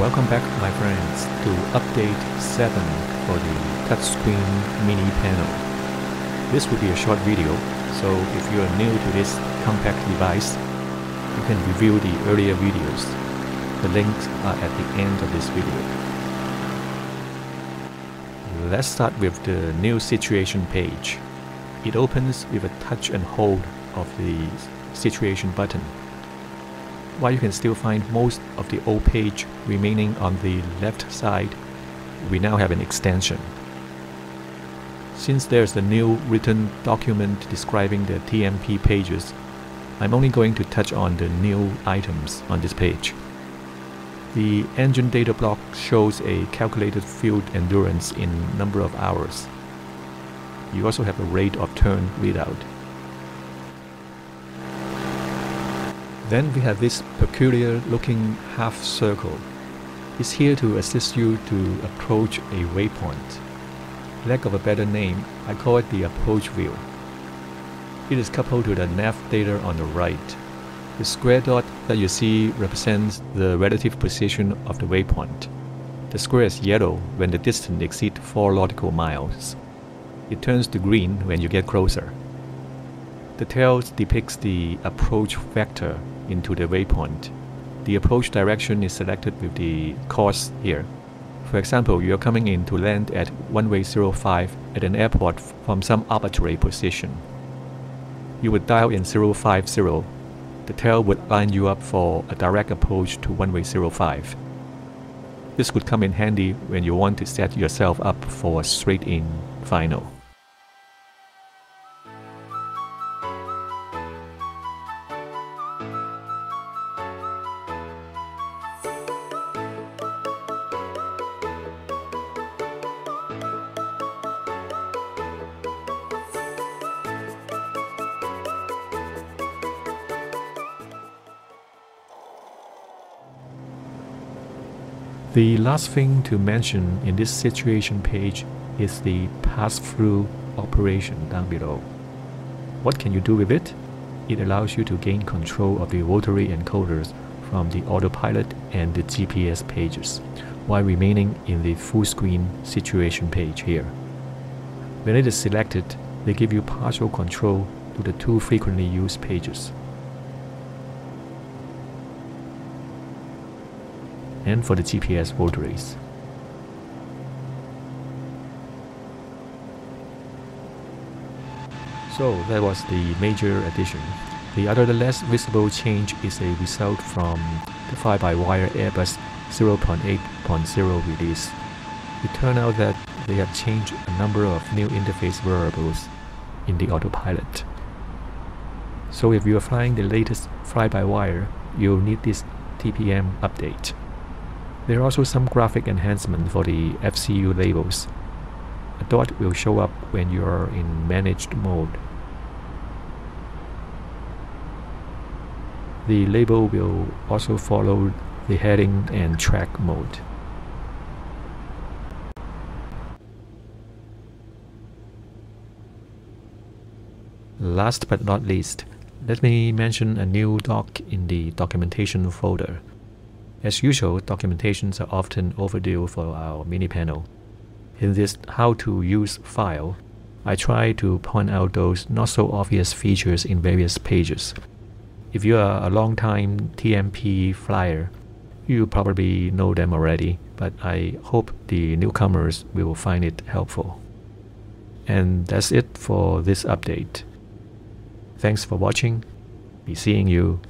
Welcome back my friends to update 7 for the touchscreen mini panel. This will be a short video, so if you are new to this compact device, you can review the earlier videos. The links are at the end of this video. Let's start with the new situation page. It opens with a touch and hold of the situation button while you can still find most of the old page remaining on the left side, we now have an extension. Since there's a new written document describing the TMP pages, I'm only going to touch on the new items on this page. The engine data block shows a calculated fuel endurance in number of hours. You also have a rate of turn readout. Then we have this peculiar looking half circle. It's here to assist you to approach a waypoint. Lack of a better name, I call it the approach wheel. It is coupled to the nav data on the right. The square dot that you see represents the relative position of the waypoint. The square is yellow when the distance exceeds 4 nautical miles. It turns to green when you get closer. The tail depicts the approach vector into the waypoint. The approach direction is selected with the course here. For example, you are coming in to land at runway 05 at an airport from some arbitrary position. You would dial in 050. The tail would line you up for a direct approach to runway 05. This would come in handy when you want to set yourself up for a straight-in final. The last thing to mention in this situation page is the pass-through operation down below. What can you do with it? It allows you to gain control of the rotary encoders from the autopilot and the GPS pages, while remaining in the full screen situation page here. When it is selected, they give you partial control to the two frequently used pages. And for the GPS rotaries. So that was the major addition. The other less visible change is a result from the fly-by-wire Airbus 0.8.0 release. It turned out that they have changed a number of new interface variables in the autopilot. So if you are flying the latest fly-by-wire, you'll need this TPM update. There are also some graphic enhancement for the FCU labels. A dot will show up when you are in managed mode. The label will also follow the heading and track mode. Last but not least, let me mention a new doc in the documentation folder. As usual, documentations are often overdue for our mini panel. In this how to use file, I try to point out those not so obvious features in various pages. If you are a long-time TMP flyer, you probably know them already, but I hope the newcomers will find it helpful. And that's it for this update. Thanks for watching. Be seeing you